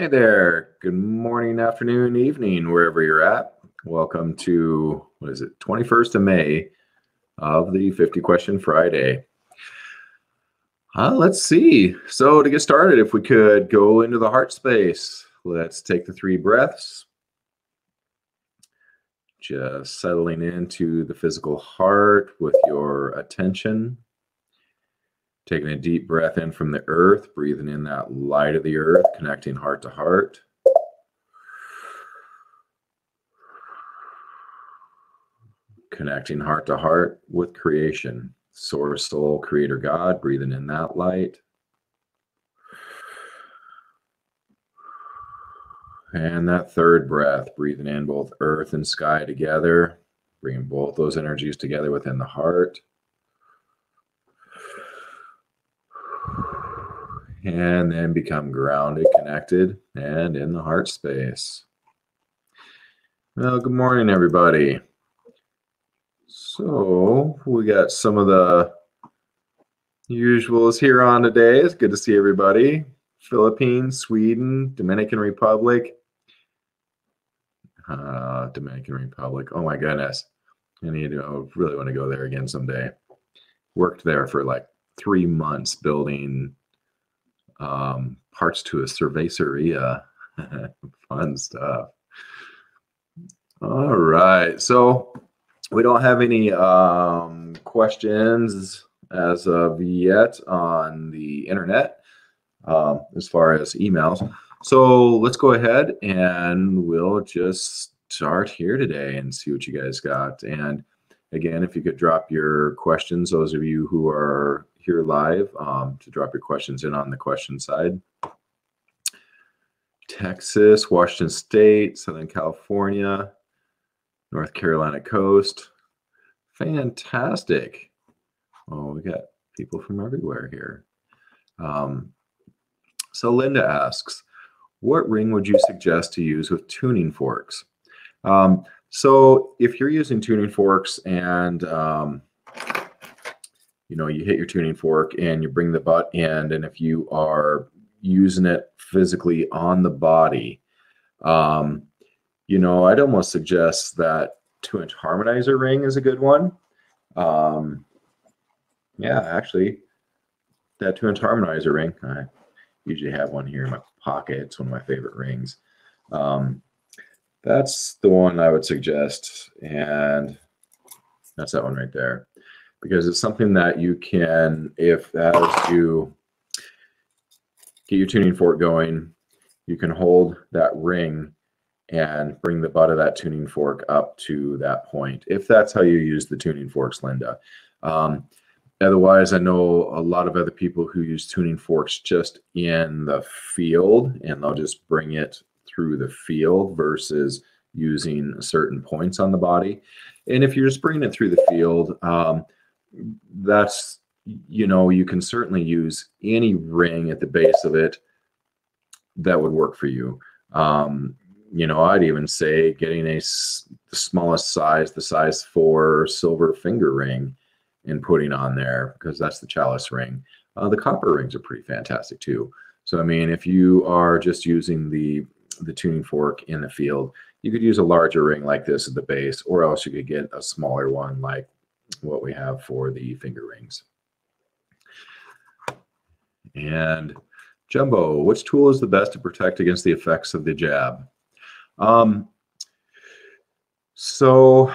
Hey there. Good morning, afternoon, evening, wherever you're at. Welcome to, what is it, 21st of May of the 50 Question Friday. Uh, let's see. So, to get started, if we could go into the heart space, let's take the three breaths. Just settling into the physical heart with your attention. Taking a deep breath in from the earth, breathing in that light of the earth, connecting heart to heart. Connecting heart to heart with creation. Source, soul, creator, God, breathing in that light. And that third breath, breathing in both earth and sky together, bringing both those energies together within the heart. And then become grounded, connected, and in the heart space. Well, good morning, everybody. So, we got some of the usuals here on today. It's good to see everybody. Philippines, Sweden, Dominican Republic, uh, Dominican Republic. Oh my goodness. I need to, I really want to go there again someday. Worked there for like three months building um, parts to a cerveceria. Fun stuff. All right. So we don't have any um, questions as of yet on the internet um, as far as emails. So let's go ahead and we'll just start here today and see what you guys got. And again, if you could drop your questions, those of you who are here live um, to drop your questions in on the question side. Texas, Washington State, Southern California, North Carolina coast. Fantastic. Oh, we got people from everywhere here. Um, so Linda asks, what ring would you suggest to use with tuning forks? Um, so if you're using tuning forks and um, you know you hit your tuning fork and you bring the butt in and if you are using it physically on the body um, you know i'd almost suggest that two inch harmonizer ring is a good one. Um, yeah actually that two inch harmonizer ring i usually have one here in my pocket. It's one of my favorite rings. Um, that's the one i would suggest and that's that one right there because it's something that you can, if as you get your tuning fork going, you can hold that ring and bring the butt of that tuning fork up to that point. If that's how you use the tuning forks, Linda. Um, otherwise, I know a lot of other people who use tuning forks just in the field and they'll just bring it through the field versus using certain points on the body. And if you're just bringing it through the field, um, that's you know you can certainly use any ring at the base of it that would work for you. Um, you know i'd even say getting a the smallest size the size four silver finger ring and putting on there because that's the chalice ring. Uh, the copper rings are pretty fantastic too. So i mean if you are just using the the tuning fork in the field you could use a larger ring like this at the base or else you could get a smaller one like what we have for the finger rings. And Jumbo, which tool is the best to protect against the effects of the jab? Um, so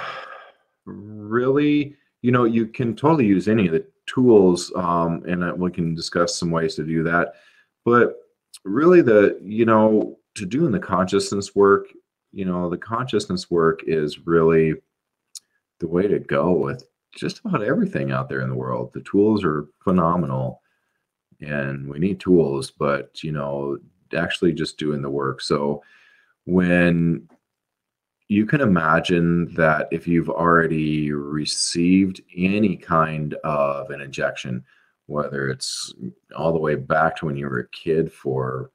really, you know, you can totally use any of the tools, um, and we can discuss some ways to do that. But really, the you know, to doing the consciousness work, you know, the consciousness work is really the way to go with just about everything out there in the world. The tools are phenomenal and we need tools, but you know, actually just doing the work. So when you can imagine that if you've already received any kind of an injection, whether it's all the way back to when you were a kid for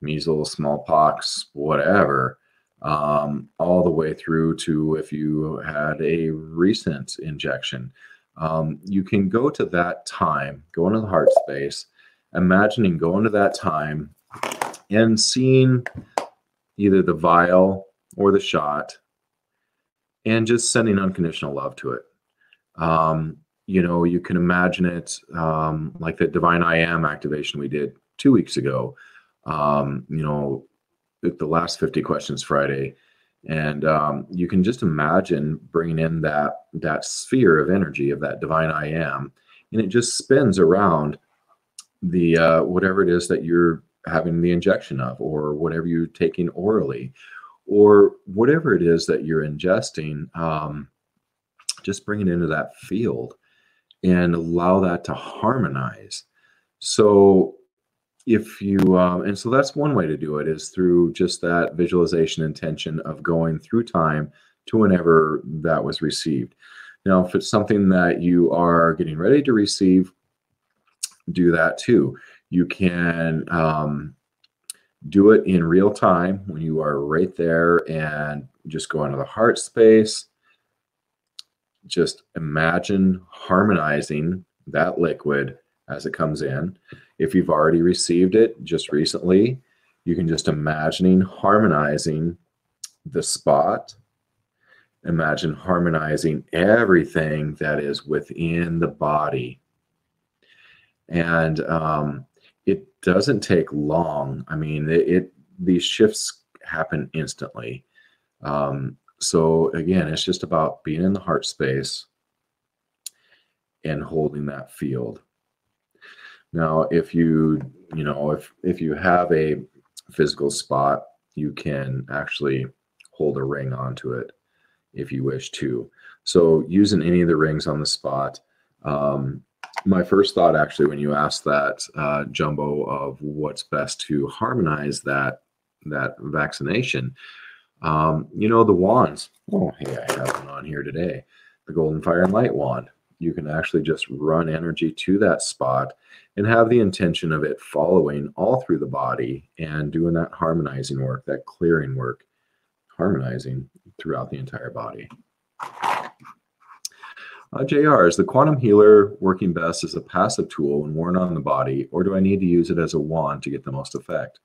measles, smallpox, whatever, um, all the way through to if you had a recent injection. Um, you can go to that time, go into the heart space, imagining going to that time and seeing either the vial or the shot and just sending unconditional love to it. Um, you know, you can imagine it um, like the divine I am activation we did two weeks ago. Um, you know, the last 50 questions Friday. And um, you can just imagine bringing in that that sphere of energy of that divine I am, and it just spins around the uh, whatever it is that you're having the injection of, or whatever you're taking orally, or whatever it is that you're ingesting. Um, just bring it into that field and allow that to harmonize. So if you um, and so that's one way to do it is through just that visualization intention of going through time to whenever that was received. Now if it's something that you are getting ready to receive do that too. You can um, do it in real time when you are right there and just go into the heart space. Just imagine harmonizing that liquid as it comes in if you've already received it just recently, you can just imagining harmonizing the spot. Imagine harmonizing everything that is within the body. And um, it doesn't take long. I mean, it, it these shifts happen instantly. Um, so again, it's just about being in the heart space and holding that field. Now, if you, you know, if if you have a physical spot, you can actually hold a ring onto it if you wish to. So using any of the rings on the spot, um, my first thought actually when you asked that uh, jumbo of what's best to harmonize that that vaccination, um, you know the wands. Oh, hey, I have one on here today, the golden fire and light wand you can actually just run energy to that spot and have the intention of it following all through the body and doing that harmonizing work, that clearing work, harmonizing throughout the entire body. Uh, JR, is the quantum healer working best as a passive tool when worn on the body, or do I need to use it as a wand to get the most effect?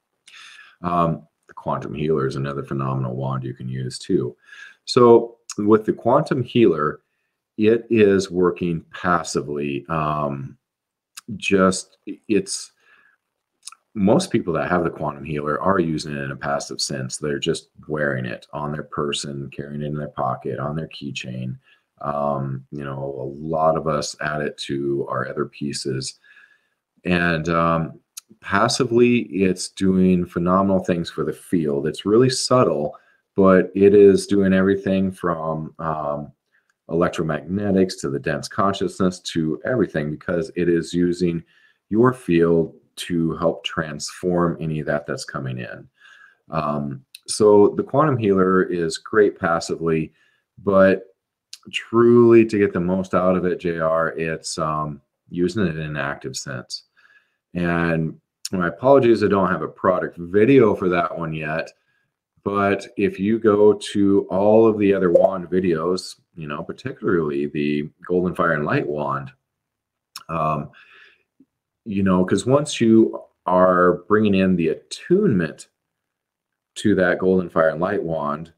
Um, the quantum healer is another phenomenal wand you can use too. So with the quantum healer, it is working passively. Um, just it's most people that have the quantum healer are using it in a passive sense. They're just wearing it on their person, carrying it in their pocket, on their keychain. Um, you know, a lot of us add it to our other pieces. And um, passively, it's doing phenomenal things for the field. It's really subtle, but it is doing everything from um, electromagnetics to the dense consciousness to everything because it is using your field to help transform any of that that's coming in. Um, so the quantum healer is great passively, but truly to get the most out of it, JR, it's um, using it in an active sense. And my apologies, I don't have a product video for that one yet. But if you go to all of the other wand videos, you know, particularly the Golden Fire and Light wand, um, you know, because once you are bringing in the attunement to that Golden Fire and Light wand,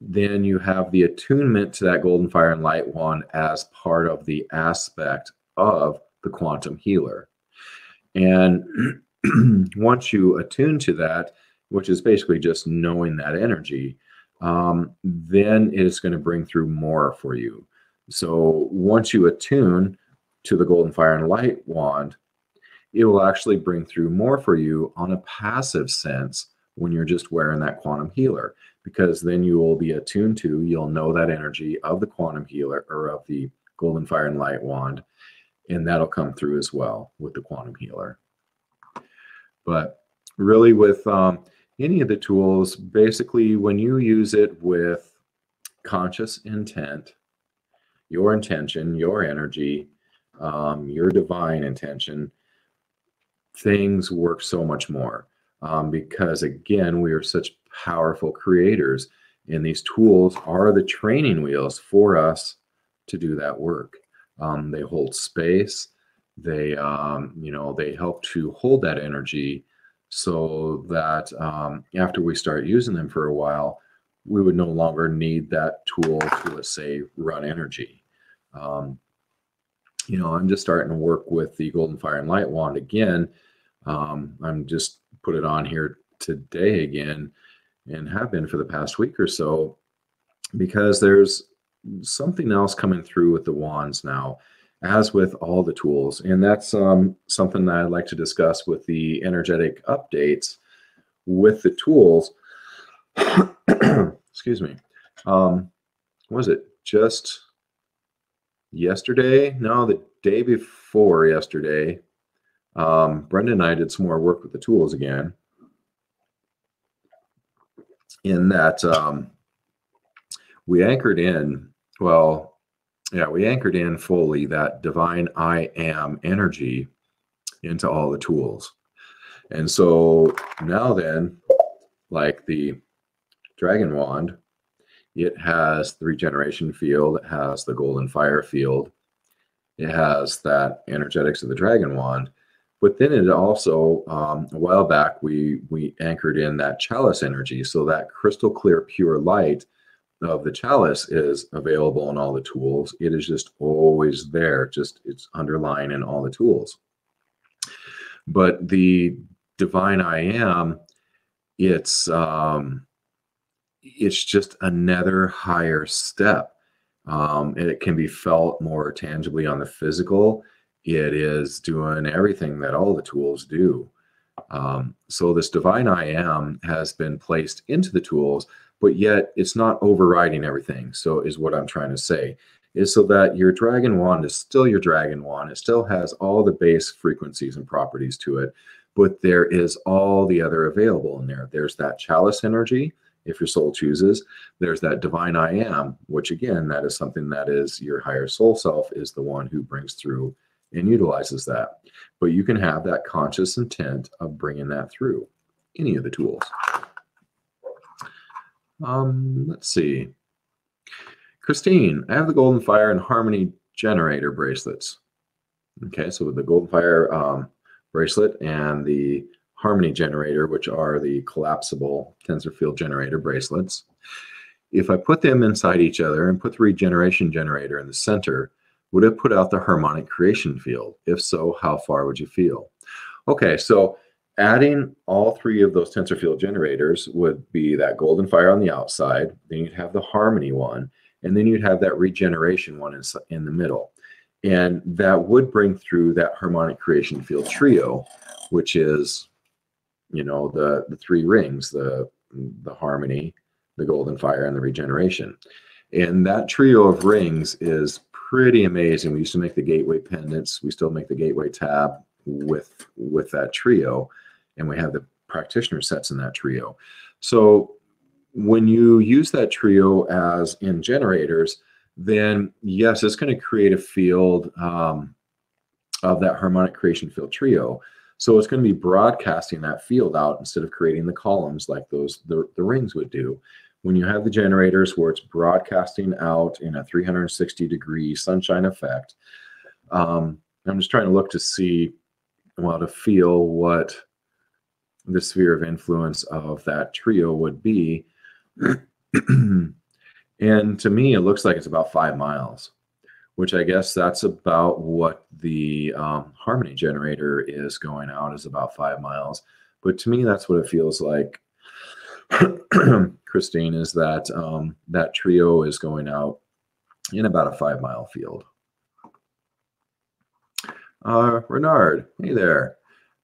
then you have the attunement to that Golden Fire and Light wand as part of the aspect of the quantum healer. And once you attune to that, which is basically just knowing that energy, um, then it's going to bring through more for you. So once you attune to the golden fire and light wand, it will actually bring through more for you on a passive sense when you're just wearing that quantum healer, because then you will be attuned to, you'll know that energy of the quantum healer or of the golden fire and light wand, and that'll come through as well with the quantum healer. But really, with um, any of the tools, basically, when you use it with conscious intent, your intention, your energy, um, your divine intention, things work so much more. Um, because again, we are such powerful creators, and these tools are the training wheels for us to do that work. Um, they hold space. They, um, you know, they help to hold that energy so that um, after we start using them for a while, we would no longer need that tool to, let's say, run energy. Um, you know, I'm just starting to work with the Golden Fire and Light wand again. Um, I'm just put it on here today again and have been for the past week or so because there's something else coming through with the wands now as with all the tools. And that's um, something that i'd like to discuss with the energetic updates with the tools. Excuse me. Um, was it just yesterday? No the day before yesterday um, Brenda and I did some more work with the tools again. In that um, we anchored in, well, yeah, we anchored in fully that divine I am energy into all the tools. And so now then, like the dragon wand, it has the regeneration field, it has the golden fire field, it has that energetics of the dragon wand but then it also, um, a while back, we we anchored in that chalice energy. So that crystal clear, pure light of the chalice is available in all the tools. It is just always there. Just it's underlying in all the tools. But the divine I am, it's um, it's just another higher step. Um, and it can be felt more tangibly on the physical it is doing everything that all the tools do. Um, so this divine I am has been placed into the tools, but yet it's not overriding everything. So is what I'm trying to say is so that your dragon wand is still your dragon wand. It still has all the base frequencies and properties to it, but there is all the other available in there. There's that chalice energy, if your soul chooses. There's that divine I am, which again, that is something that is your higher soul self is the one who brings through and utilizes that. But you can have that conscious intent of bringing that through any of the tools. Um, let's see. Christine, I have the Golden Fire and Harmony generator bracelets. Okay, so with the Golden Fire um, bracelet and the Harmony generator, which are the collapsible tensor field generator bracelets, if I put them inside each other and put the regeneration generator in the center, would it put out the harmonic creation field? If so, how far would you feel? Okay, so adding all three of those tensor field generators would be that golden fire on the outside, then you'd have the harmony one, and then you'd have that regeneration one in, in the middle. And that would bring through that harmonic creation field trio, which is, you know, the, the three rings, the, the harmony, the golden fire, and the regeneration. And that trio of rings is pretty amazing. We used to make the gateway pendants. We still make the gateway tab with with that trio, and we have the practitioner sets in that trio. So when you use that trio as in generators, then yes, it's going to create a field um, of that harmonic creation field trio. So it's going to be broadcasting that field out instead of creating the columns like those the, the rings would do when you have the generators where it's broadcasting out in a 360 degree sunshine effect, um, I'm just trying to look to see, well, to feel what the sphere of influence of that trio would be. and to me, it looks like it's about five miles, which I guess that's about what the um, harmony generator is going out is about five miles. But to me, that's what it feels like Christine, is that um, that trio is going out in about a five mile field. Uh, Renard, hey there.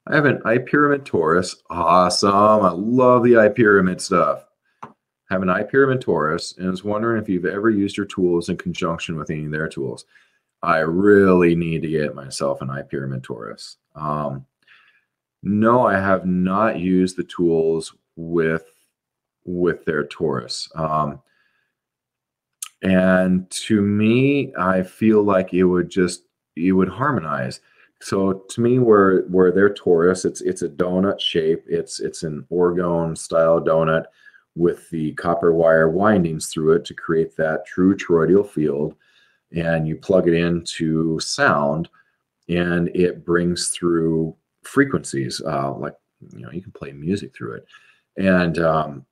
I have an iPyramid Torus. Awesome. I love the iPyramid stuff. I have an iPyramid Torus and I was wondering if you've ever used your tools in conjunction with any of their tools. I really need to get myself an iPyramid Torus. Um, no, I have not used the tools with with their Torus. Um, and to me, I feel like it would just it would harmonize. So to me, where where their Torus, it's it's a donut shape. It's it's an orgone style donut with the copper wire windings through it to create that true toroidal field. And you plug it into sound, and it brings through frequencies uh, like you know you can play music through it, and um,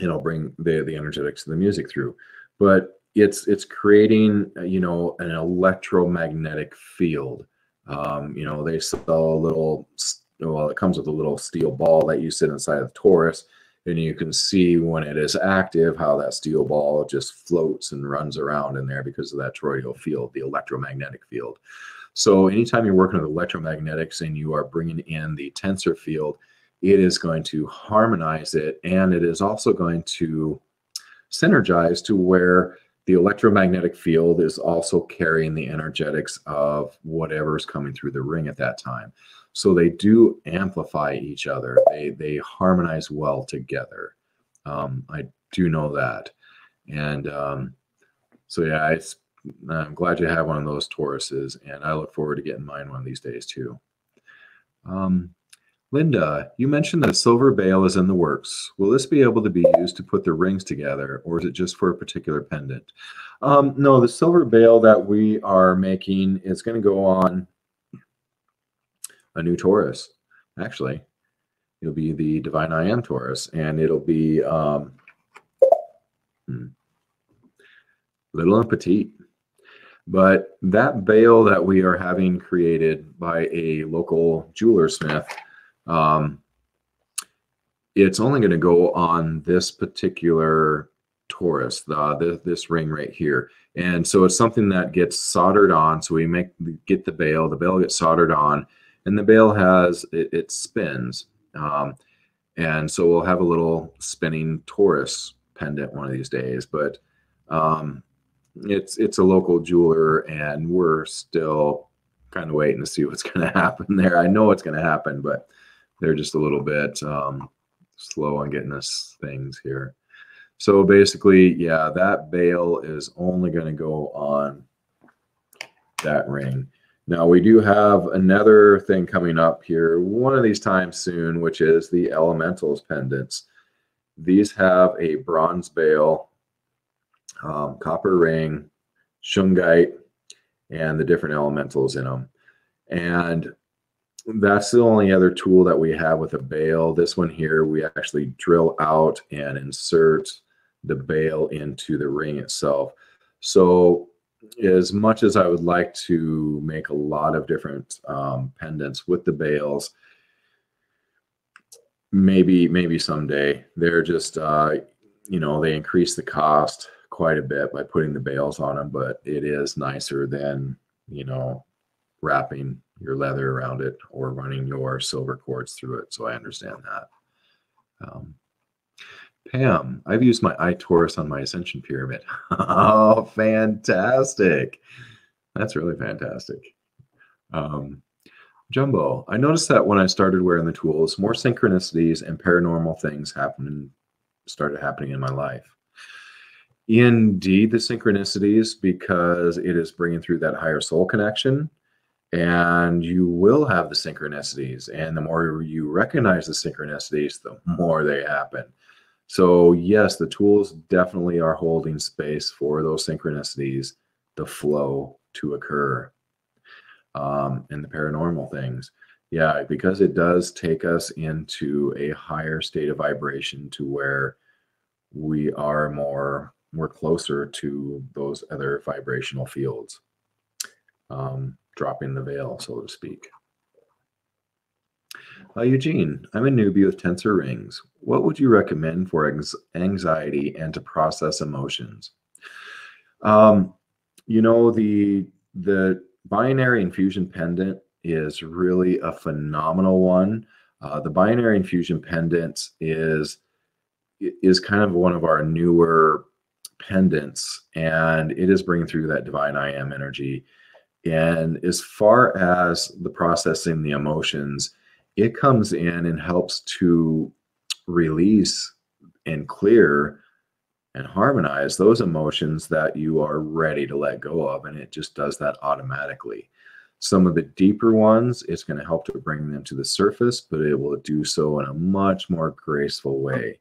it'll bring the the energetics of the music through. But it's it's creating uh, you know an electromagnetic field. Um, you know they sell a little well it comes with a little steel ball that you sit inside of the torus and you can see when it is active how that steel ball just floats and runs around in there because of that toroidal field, the electromagnetic field. So anytime you're working with electromagnetics and you are bringing in the tensor field, it is going to harmonize it and it is also going to synergize to where the electromagnetic field is also carrying the energetics of whatever's coming through the ring at that time. So they do amplify each other. They they harmonize well together. Um, I do know that, and um, so yeah, it's, I'm glad you have one of those Toruses, and I look forward to getting mine one of these days too. Um, Linda, you mentioned that a silver bail is in the works. Will this be able to be used to put the rings together, or is it just for a particular pendant? Um, no, the silver bail that we are making is going to go on a new torus. Actually, it'll be the Divine I Am Torus, and it'll be um, hmm, little and petite. But that bail that we are having created by a local jeweler smith, um, it's only going to go on this particular torus, the, the, this ring right here. And so it's something that gets soldered on. So we make get the bail, the bail gets soldered on, and the bail has it, it spins um, and so we'll have a little spinning torus pendant one of these days but um, it's it's a local jeweler and we're still kind of waiting to see what's going to happen there i know what's going to happen but they're just a little bit um, slow on getting us things here so basically yeah that bail is only going to go on that ring now we do have another thing coming up here one of these times soon, which is the Elementals pendants. These have a bronze bail, um, copper ring, shungite, and the different elementals in them. And that's the only other tool that we have with a bail. This one here, we actually drill out and insert the bail into the ring itself. So as much as I would like to make a lot of different um, pendants with the bails, maybe maybe someday they're just uh, you know they increase the cost quite a bit by putting the bails on them, but it is nicer than you know wrapping your leather around it or running your silver cords through it. So I understand that. Um, Pam, I've used my iTaurus on my ascension pyramid. oh, fantastic. That's really fantastic. Um, Jumbo, I noticed that when I started wearing the tools, more synchronicities and paranormal things happened and started happening in my life. Indeed, the synchronicities, because it is bringing through that higher soul connection, and you will have the synchronicities. And the more you recognize the synchronicities, the more they happen. So, yes, the tools definitely are holding space for those synchronicities, the flow to occur, um, and the paranormal things. Yeah, because it does take us into a higher state of vibration to where we are more, we're closer to those other vibrational fields, um, dropping the veil, so to speak. Uh, Eugene, I'm a newbie with tensor rings. What would you recommend for anxiety and to process emotions? Um, you know, the the binary infusion pendant is really a phenomenal one. Uh, the binary infusion pendant is is kind of one of our newer pendants, and it is bringing through that divine I am energy. And as far as the processing the emotions, it comes in and helps to release and clear and harmonize those emotions that you are ready to let go of. And it just does that automatically. Some of the deeper ones, it's going to help to bring them to the surface, but it will do so in a much more graceful way.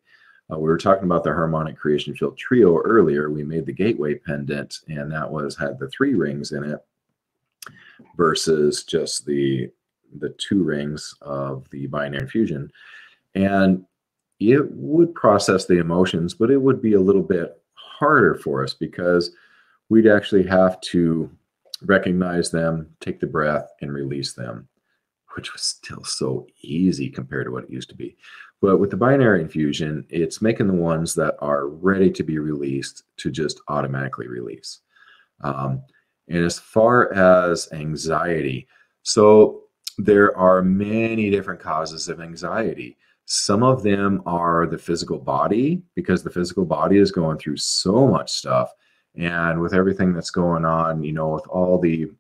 Uh, we were talking about the harmonic creation field trio earlier. We made the gateway pendant, and that was had the three rings in it versus just the the two rings of the binary infusion, and it would process the emotions, but it would be a little bit harder for us because we'd actually have to recognize them, take the breath, and release them, which was still so easy compared to what it used to be. But with the binary infusion, it's making the ones that are ready to be released to just automatically release. Um, and as far as anxiety, so there are many different causes of anxiety. Some of them are the physical body because the physical body is going through so much stuff. And with everything that's going on, you know, with all the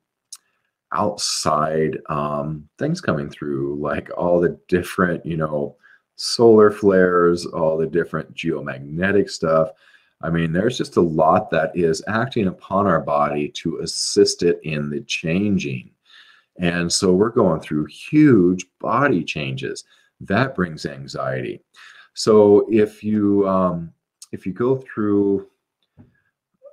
outside um, things coming through, like all the different, you know, solar flares, all the different geomagnetic stuff. I mean, there's just a lot that is acting upon our body to assist it in the changing. And so we're going through huge body changes. That brings anxiety. So if you um, if you go through,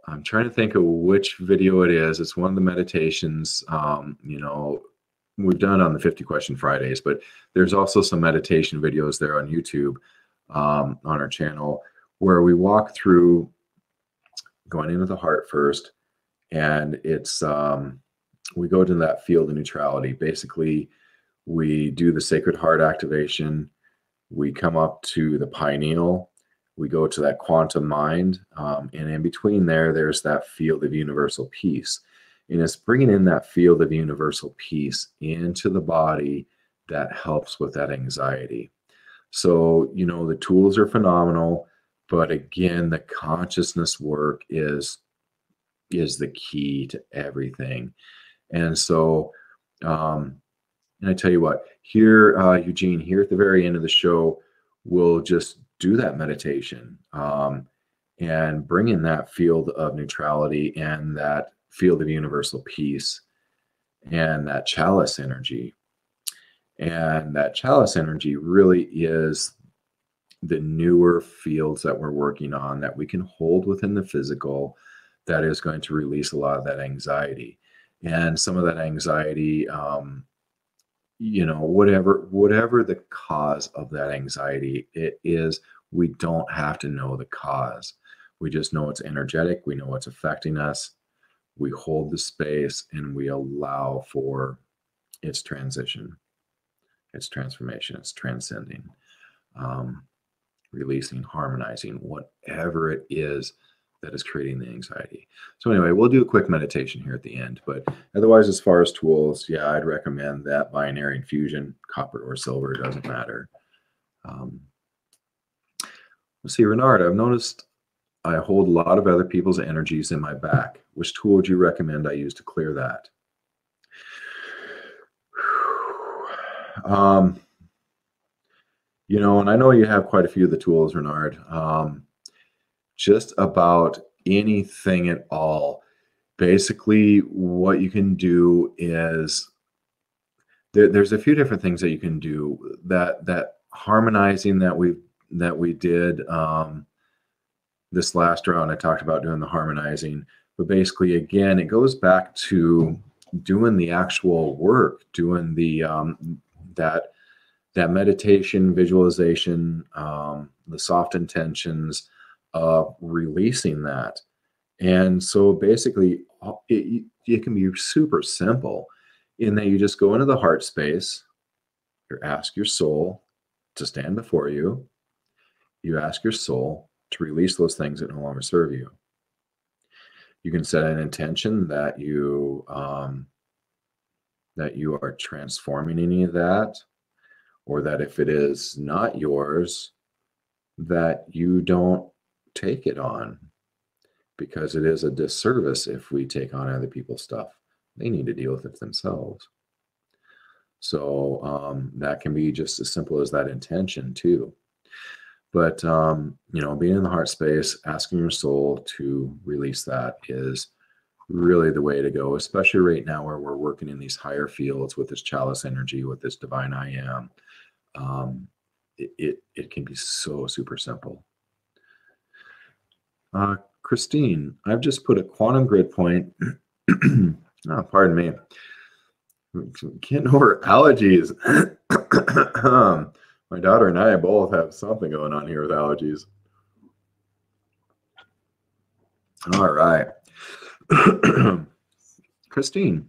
I'm trying to think of which video it is. It's one of the meditations. Um, you know, we've done on the 50 question Fridays, but there's also some meditation videos there on YouTube um, on our channel where we walk through going into the heart first, and it's um, we go to that field of neutrality. Basically, we do the sacred heart activation. We come up to the pineal. We go to that quantum mind, um, and in between there, there's that field of universal peace. And it's bringing in that field of universal peace into the body that helps with that anxiety. So, you know, the tools are phenomenal, but again, the consciousness work is is the key to everything. And so, um, and I tell you what, here, uh, Eugene, here at the very end of the show, we'll just do that meditation um, and bring in that field of neutrality and that field of universal peace and that chalice energy. And that chalice energy really is the newer fields that we're working on that we can hold within the physical that is going to release a lot of that anxiety. And some of that anxiety, um, you know, whatever whatever the cause of that anxiety it is, we don't have to know the cause. We just know it's energetic. We know it's affecting us we hold the space and we allow for its transition, its transformation, its transcending, um, releasing, harmonizing, whatever it is that is creating the anxiety. So, anyway, we'll do a quick meditation here at the end. But otherwise, as far as tools, yeah, I'd recommend that binary infusion, copper or silver, doesn't matter. Um, let's see, Renard, I've noticed I hold a lot of other people's energies in my back. Which tool would you recommend I use to clear that? Um, you know, and I know you have quite a few of the tools, Renard. Um, just about anything at all. Basically, what you can do is there, there's a few different things that you can do. That that harmonizing that we that we did. Um, this last round, I talked about doing the harmonizing, but basically, again, it goes back to doing the actual work, doing the um, that that meditation, visualization, um, the soft intentions, of releasing that. And so basically, it, it can be super simple in that you just go into the heart space, you ask your soul to stand before you, you ask your soul to release those things that no longer serve you. You can set an intention that you um, that you are transforming any of that, or that if it is not yours, that you don't take it on because it is a disservice if we take on other people's stuff. They need to deal with it themselves. So um, that can be just as simple as that intention, too. But um, you know, being in the heart space, asking your soul to release that is really the way to go, especially right now where we're working in these higher fields with this chalice energy, with this divine I am. Um, it, it, it can be so super simple. Uh, Christine, I've just put a quantum grid point. oh, pardon me. getting over allergies. My daughter and I both have something going on here with allergies. All right. Christine,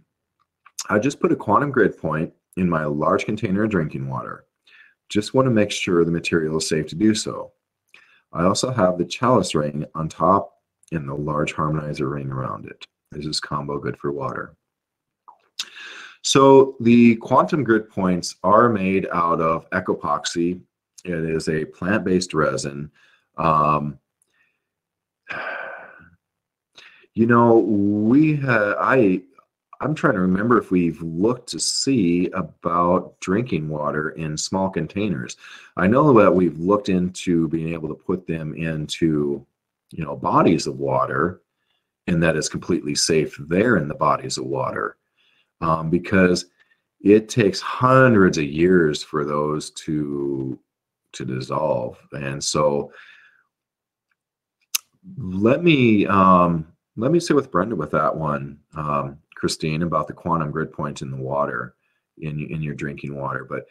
I just put a quantum grid point in my large container of drinking water. Just want to make sure the material is safe to do so. I also have the chalice ring on top and the large harmonizer ring around it. Is this is combo good for water? So the quantum grid points are made out of ecopoxy. It is a plant-based resin. Um, you know, we I I'm trying to remember if we've looked to see about drinking water in small containers. I know that we've looked into being able to put them into, you know, bodies of water, and that is completely safe there in the bodies of water, um, because it takes hundreds of years for those to to dissolve, and so let me um, let me sit with Brenda with that one. Um, Christine, about the quantum grid point in the water, in in your drinking water. But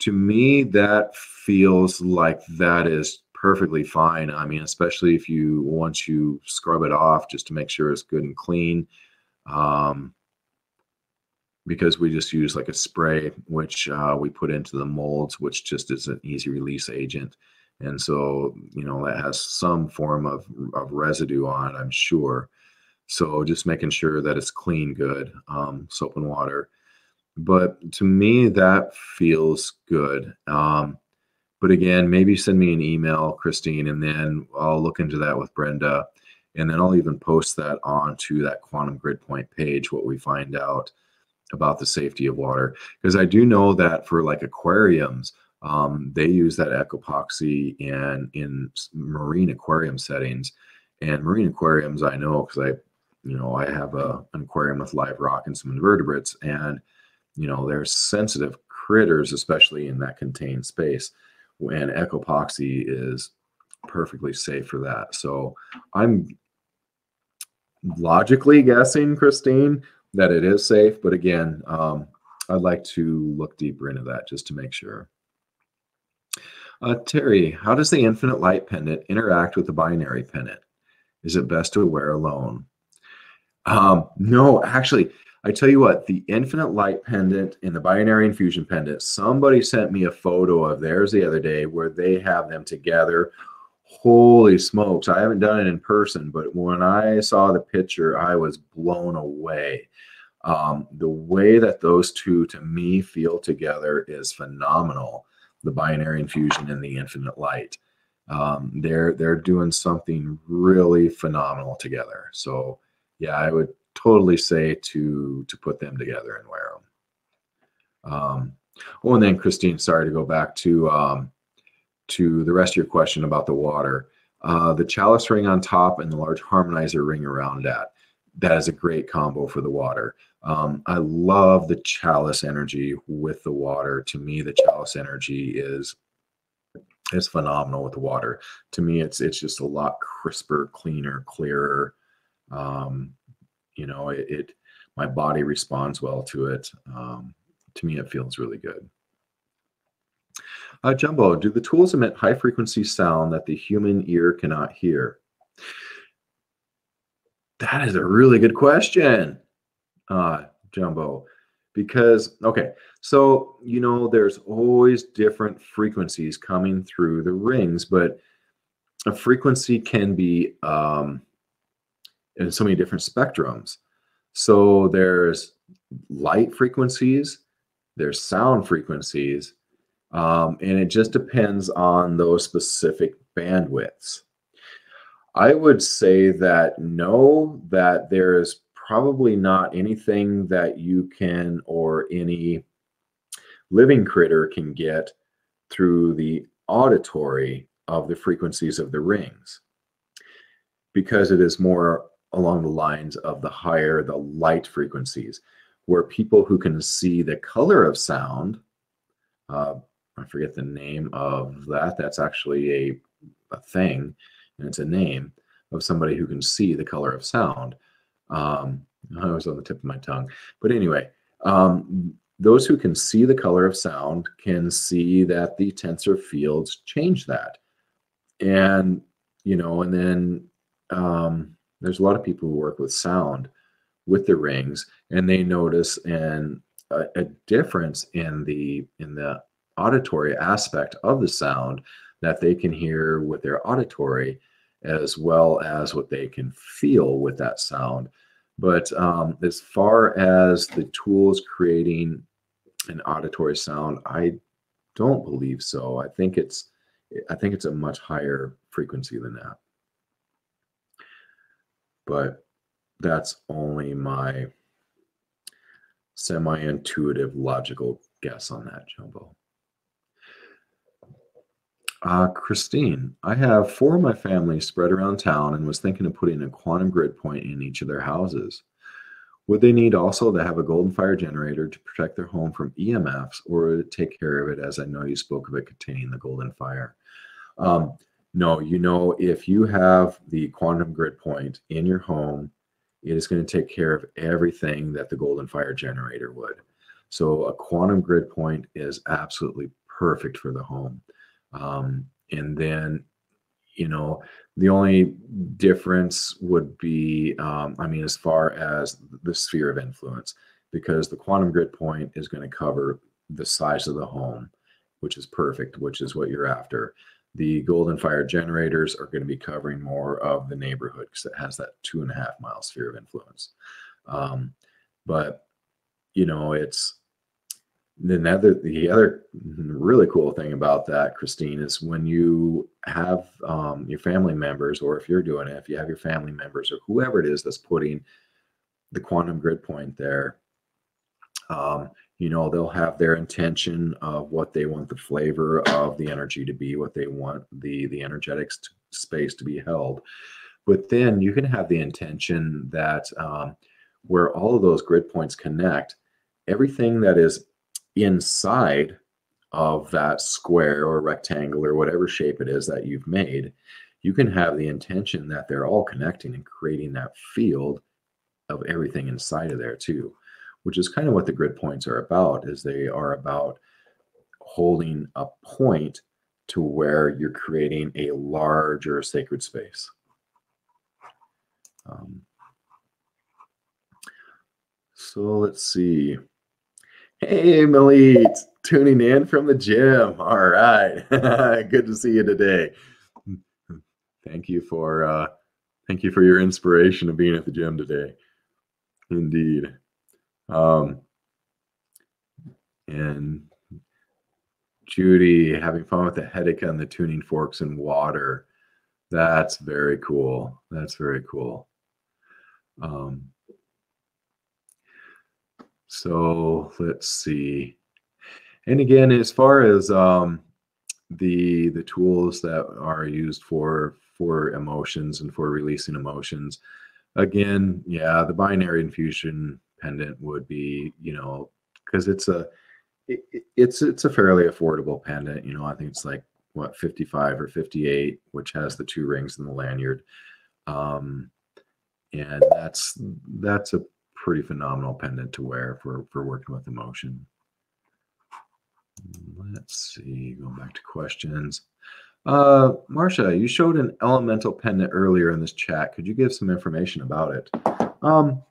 to me, that feels like that is perfectly fine. I mean, especially if you once you scrub it off just to make sure it's good and clean. Um, because we just use like a spray, which uh, we put into the molds, which just is an easy release agent. And so, you know, that has some form of, of residue on it, I'm sure. So just making sure that it's clean, good, um, soap and water. But to me, that feels good. Um, but again, maybe send me an email, Christine, and then I'll look into that with Brenda. And then I'll even post that onto that quantum grid point page, what we find out about the safety of water. Because I do know that for like aquariums, um, they use that ecopoxy in in marine aquarium settings. And marine aquariums, I know because I you know, I have a, an aquarium with live rock and some invertebrates, and you know, they're sensitive critters, especially in that contained space. And ecopoxy is perfectly safe for that. So I'm logically guessing, Christine, that it is safe. But again, um, I'd like to look deeper into that just to make sure. Uh, Terry, how does the infinite light pendant interact with the binary pendant? Is it best to wear alone? Um, no, actually, I tell you what, the infinite light pendant and the binary infusion pendant, somebody sent me a photo of theirs the other day where they have them together. Holy smokes, I haven't done it in person, but when I saw the picture, I was blown away. Um, the way that those two to me feel together is phenomenal. The binary infusion and the infinite light. Um, they're they're doing something really phenomenal together. So yeah, I would totally say to to put them together and wear them. Um, oh, and then Christine, sorry to go back to um, to the rest of your question about the water. Uh, the chalice ring on top and the large harmonizer ring around that. That is a great combo for the water. Um, I love the chalice energy with the water. To me, the chalice energy is is phenomenal with the water. To me, it's it's just a lot crisper, cleaner, clearer um, you know it, it, my body responds well to it. Um, to me it feels really good. Uh, jumbo do the tools emit high frequency sound that the human ear cannot hear? That is a really good question uh, jumbo because okay so you know there's always different frequencies coming through the rings but a frequency can be um, in so many different spectrums. So there's light frequencies, there's sound frequencies, um, and it just depends on those specific bandwidths. I would say that no, that there is probably not anything that you can or any living critter can get through the auditory of the frequencies of the rings because it is more along the lines of the higher the light frequencies, where people who can see the color of sound, uh, I forget the name of that. That's actually a, a thing, and it's a name of somebody who can see the color of sound. Um, I was on the tip of my tongue, but anyway, Um, those who can see the color of sound can see that the tensor fields change that. And, you know, and then um, there's a lot of people who work with sound with the rings and they notice and a, a difference in the in the auditory aspect of the sound that they can hear with their auditory as well as what they can feel with that sound. But um, as far as the tools creating an auditory sound, I don't believe so. I think it's I think it's a much higher frequency than that. But that's only my semi-intuitive logical guess on that, Jumbo. Uh, Christine, I have four of my family spread around town and was thinking of putting a quantum grid point in each of their houses. Would they need also to have a golden fire generator to protect their home from EMFs or take care of it as I know you spoke of it containing the golden fire? Um, no, you know, if you have the quantum grid point in your home, it is going to take care of everything that the golden fire generator would. So a quantum grid point is absolutely perfect for the home. Um, and then, you know, the only difference would be, um, I mean, as far as the sphere of influence, because the quantum grid point is going to cover the size of the home, which is perfect, which is what you're after. The golden fire generators are going to be covering more of the neighborhood because it has that two and a half mile sphere of influence. Um, but you know, it's the other the other really cool thing about that, Christine, is when you have um, your family members, or if you're doing it, if you have your family members or whoever it is that's putting the quantum grid point there, um, you know they'll have their intention of what they want the flavor of the energy to be what they want the the energetic space to be held. But then you can have the intention that um, where all of those grid points connect everything that is inside of that square or rectangle or whatever shape it is that you've made you can have the intention that they're all connecting and creating that field of everything inside of there too which is kind of what the grid points are about is they are about holding a point to where you're creating a larger sacred space. Um, so let's see. Hey, Malit, tuning in from the gym. All right, good to see you today. Thank you for uh, thank you for your inspiration of being at the gym today. Indeed. Um, and Judy having fun with the headache and the tuning forks and water. That's very cool. That's very cool. Um, so let's see. And again, as far as um, the the tools that are used for for emotions and for releasing emotions, again, yeah, the binary infusion pendant would be, you know, because it's a it, it's it's a fairly affordable pendant. You know, I think it's like what 55 or 58, which has the two rings and the lanyard. Um, and that's that's a pretty phenomenal pendant to wear for for working with emotion. Let's see, going back to questions. Uh, Marcia, you showed an elemental pendant earlier in this chat. Could you give some information about it? Um,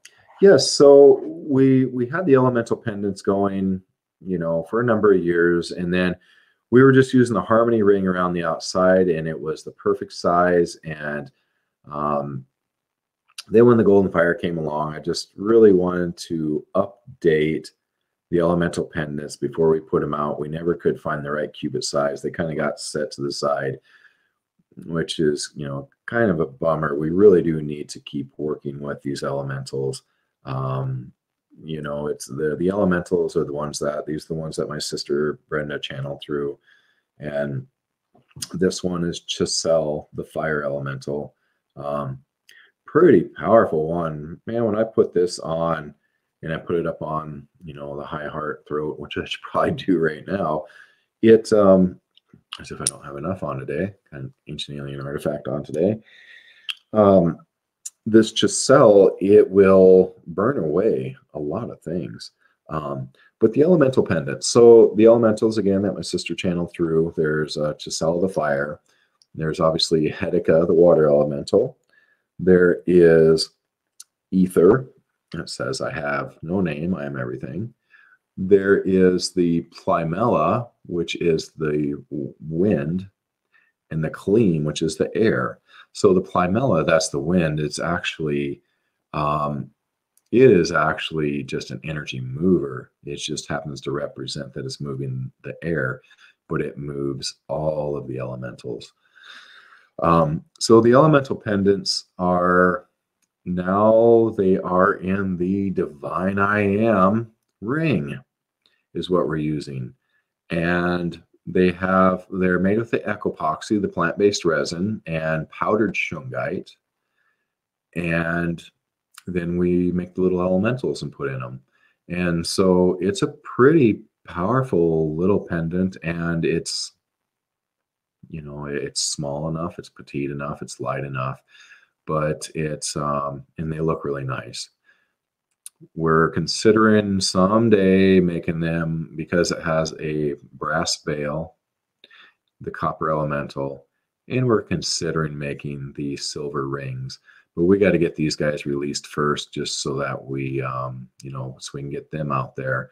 Yes, so we we had the elemental pendants going, you know, for a number of years, and then we were just using the harmony ring around the outside, and it was the perfect size. And um, then when the golden fire came along, I just really wanted to update the elemental pendants before we put them out. We never could find the right cubit size; they kind of got set to the side, which is you know kind of a bummer. We really do need to keep working with these elementals um, you know, it's the the elementals are the ones that these are the ones that my sister Brenda channeled through, and this one is Chisel, the fire elemental. Um, pretty powerful one, man. When I put this on, and I put it up on, you know, the high heart throat, which I should probably do right now. It um, as if I don't have enough on today, of ancient alien artifact on today. Um, this Chisel, it will burn away a lot of things. Um, but the elemental pendants. So the elementals again that my sister channeled through. There's uh, Chisel the fire. There's obviously Hedyka, the water elemental. There is Ether. It says, I have no name, I am everything. There is the Plymela, which is the wind, and the Kleen, which is the air. So the Plymela, that's the wind. It's actually, um, it is actually just an energy mover. It just happens to represent that it's moving the air, but it moves all of the elementals. Um, so the elemental pendants are now they are in the divine I am ring is what we're using. And they have they're made with the ecopoxy, the plant-based resin, and powdered shungite. And then we make the little elementals and put in them. And so it's a pretty powerful little pendant and it's you know it's small enough it's petite enough it's light enough but it's um and they look really nice we're considering someday making them because it has a brass bail, the copper elemental, and we're considering making the silver rings. But we got to get these guys released first, just so that we, um, you know, so we can get them out there.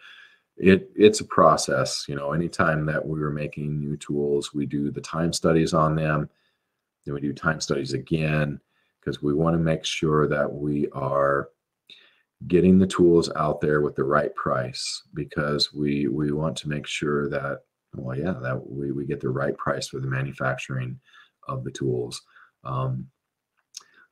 It it's a process, you know. Anytime that we were making new tools, we do the time studies on them, then we do time studies again because we want to make sure that we are getting the tools out there with the right price because we we want to make sure that well yeah that we, we get the right price for the manufacturing of the tools. Um,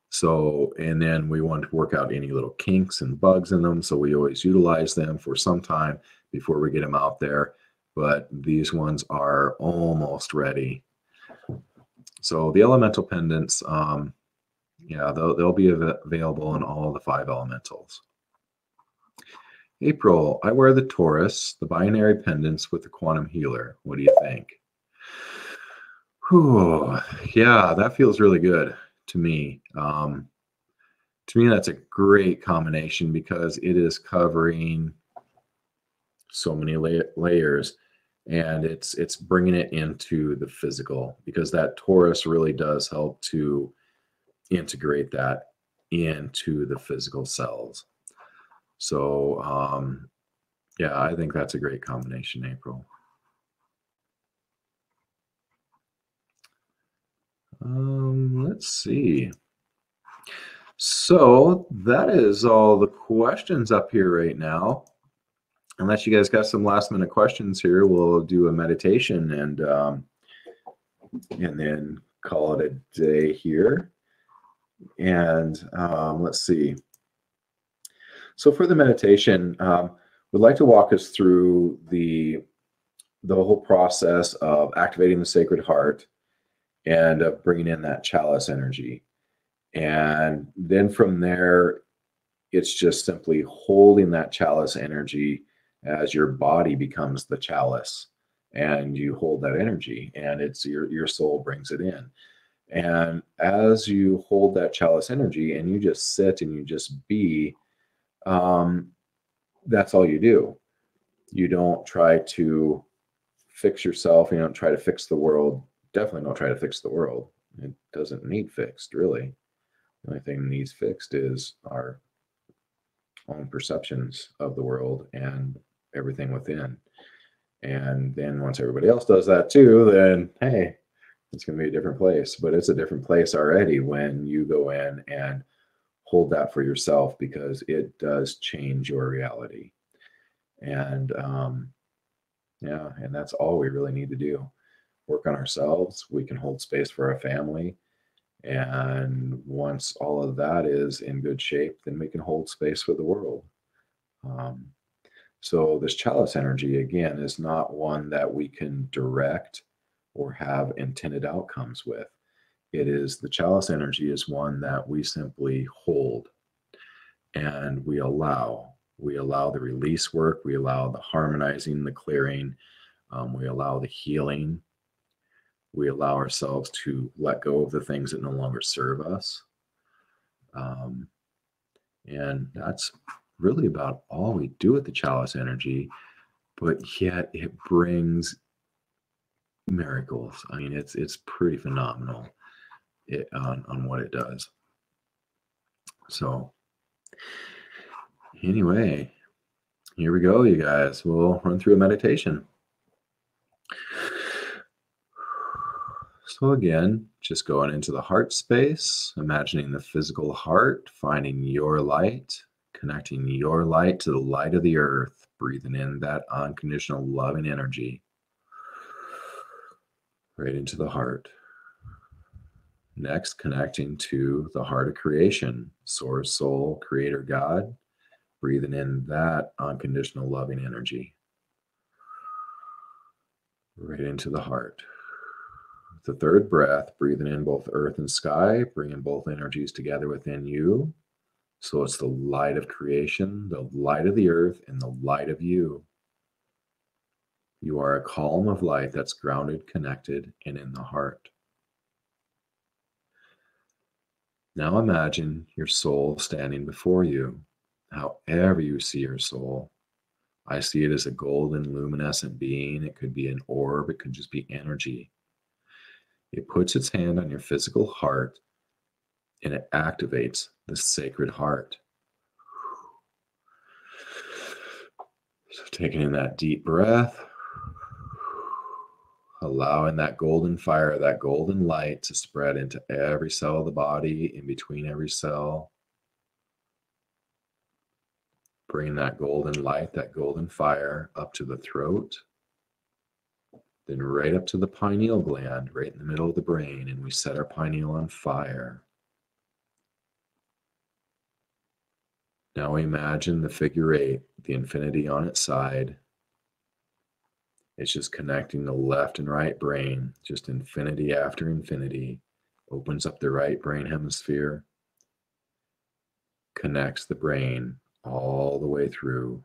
so and then we want to work out any little kinks and bugs in them so we always utilize them for some time before we get them out there. But these ones are almost ready. So the elemental pendants um, yeah they'll, they'll be av- available in all the five elementals April, I wear the Torus, the binary pendants with the quantum healer. What do you think? Whew, yeah, that feels really good to me. Um, to me, that's a great combination because it is covering so many la- layers and it's it's bringing it into the physical because that Torus really does help to integrate that into the physical cells. So, um, yeah, I think that's a great combination, April. Um, let's see. So that is all the questions up here right now. Unless you guys got some last minute questions here, we'll do a meditation and um, and then call it a day here. And um, let's see. So for the meditation, um, we'd like to walk us through the the whole process of activating the sacred heart and of bringing in that chalice energy. And then from there, it's just simply holding that chalice energy as your body becomes the chalice and you hold that energy and it's your your soul brings it in and as you hold that chalice energy and you just sit and you just be um, that's all you do. You don't try to fix yourself. You don't try to fix the world. Definitely don't try to fix the world. It doesn't need fixed, really. The only thing that needs fixed is our own perceptions of the world and everything within. And then once everybody else does that too, then hey, it's going to be a different place. But it's a different place already when you go in and hold that for yourself because it does change your reality. And um, yeah, and that's all we really need to do. Work on ourselves. We can hold space for our family. And once all of that is in good shape, then we can hold space for the world. Um, so, this chalice energy, again, is not one that we can direct or have intended outcomes with. It is the chalice energy is one that we simply hold and we allow. We allow the release work, we allow the harmonizing, the clearing, um, we allow the healing, we allow ourselves to let go of the things that no longer serve us. Um, and that's really about all we do with the chalice energy, but yet it brings miracles. I mean, it's it's pretty phenomenal it, on on what it does. So anyway, here we go, you guys. We'll run through a meditation. So again, just going into the heart space, imagining the physical heart, finding your light, connecting your light to the light of the earth, breathing in that unconditional loving energy right into the heart. Next, connecting to the heart of creation, source, soul, creator, God, breathing in that unconditional loving energy right into the heart. The third breath, breathing in both earth and sky, bringing both energies together within you. So it's the light of creation, the light of the earth, and the light of you. You are a column of light that's grounded, connected, and in the heart. Now imagine your soul standing before you, however you see your soul. I see it as a golden, luminescent being. It could be an orb, it could just be energy. It puts its hand on your physical heart and it activates the sacred heart. So, taking in that deep breath, allowing that golden fire, that golden light to spread into every cell of the body, in between every cell. Bring that golden light, that golden fire up to the throat, then right up to the pineal gland, right in the middle of the brain, and we set our pineal on fire. Now imagine the figure eight, the infinity on its side. It's just connecting the left and right brain, just infinity after infinity. Opens up the right brain hemisphere, connects the brain all the way through.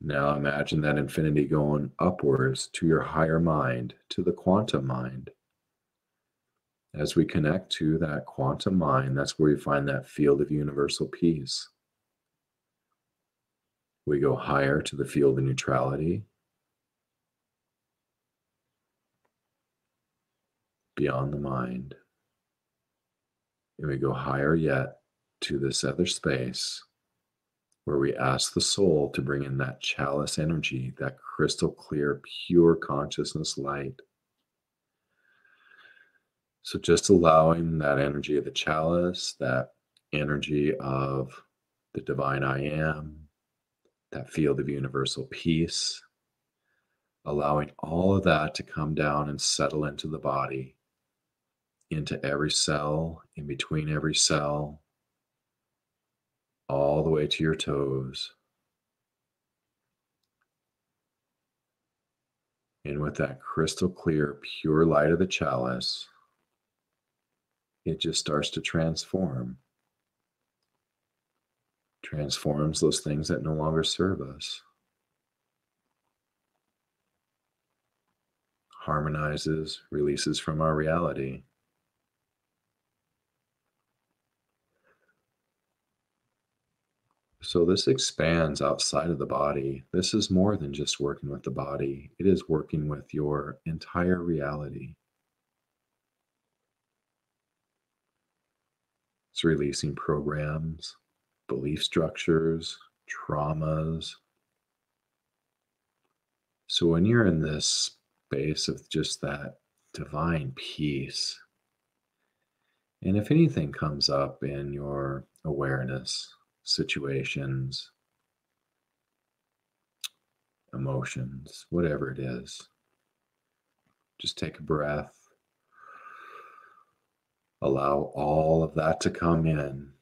Now imagine that infinity going upwards to your higher mind, to the quantum mind. As we connect to that quantum mind, that's where we find that field of universal peace. We go higher to the field of neutrality, beyond the mind. And we go higher yet to this other space where we ask the soul to bring in that chalice energy, that crystal clear, pure consciousness light. So just allowing that energy of the chalice, that energy of the divine I am, that field of universal peace, allowing all of that to come down and settle into the body, into every cell, in between every cell, all the way to your toes. And with that crystal clear, pure light of the chalice, it just starts to transform. Transforms those things that no longer serve us. Harmonizes, releases from our reality. So this expands outside of the body. This is more than just working with the body, it is working with your entire reality. It's releasing programs, belief structures, traumas. So when you're in this space of just that divine peace, and if anything comes up in your awareness, situations, emotions, whatever it is. Just take a breath. Allow all of that to come in.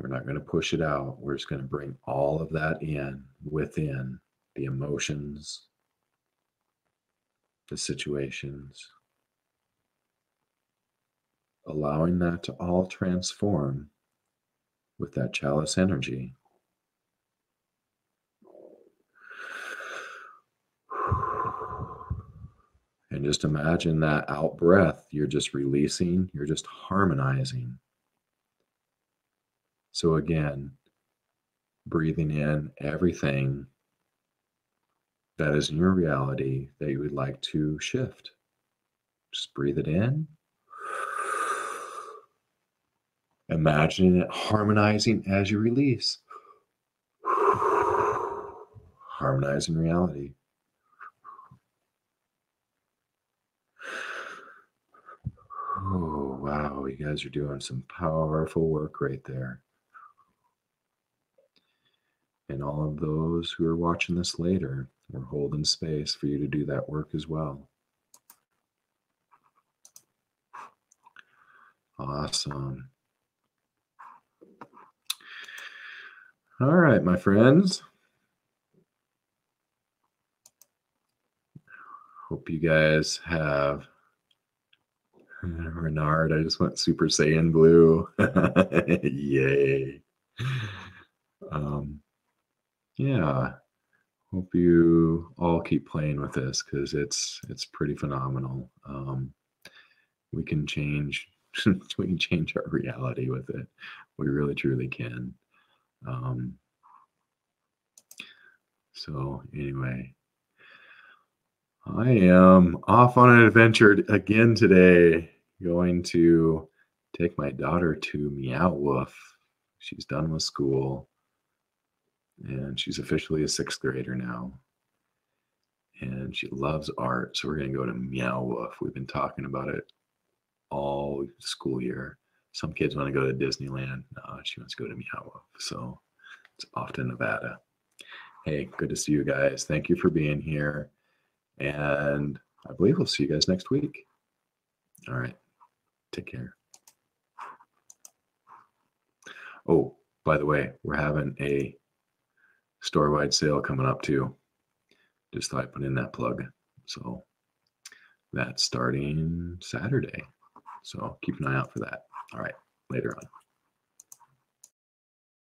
We're not going to push it out. We're just going to bring all of that in within the emotions, the situations. Allowing that to all transform with that chalice energy. And just imagine that out breath, you're just releasing, you're just harmonizing So again, breathing in everything that is in your reality that you would like to shift. Just breathe it in. Imagining it harmonizing as you release. Harmonizing reality. Oh, wow. You guys are doing some powerful work right there. And all of those who are watching this later, we're holding space for you to do that work as well. Awesome. All right, my friends. Hope you guys have Renard. I just went Super Saiyan blue. Yay. Um, yeah. Hope you all keep playing with this because it's it's pretty phenomenal. Um, we can change we can change our reality with it. We really truly can. Um, so anyway, I am off on an adventure again today. Going to take my daughter to Meow Wolf. She's done with school and she's officially a sixth grader now. And she loves art. So we're going to go to Meow Wolf. We've been talking about it all school year. Some kids want to go to Disneyland. No, she wants to go to Meow Wolf. So it's off to Nevada. Hey, good to see you guys. Thank you for being here. And I believe we'll see you guys next week. All right. Take care. Oh, by the way, we're having a store wide sale coming up too. Just thought I'd put in that plug. So that's starting Saturday. So keep an eye out for that. All right, later on.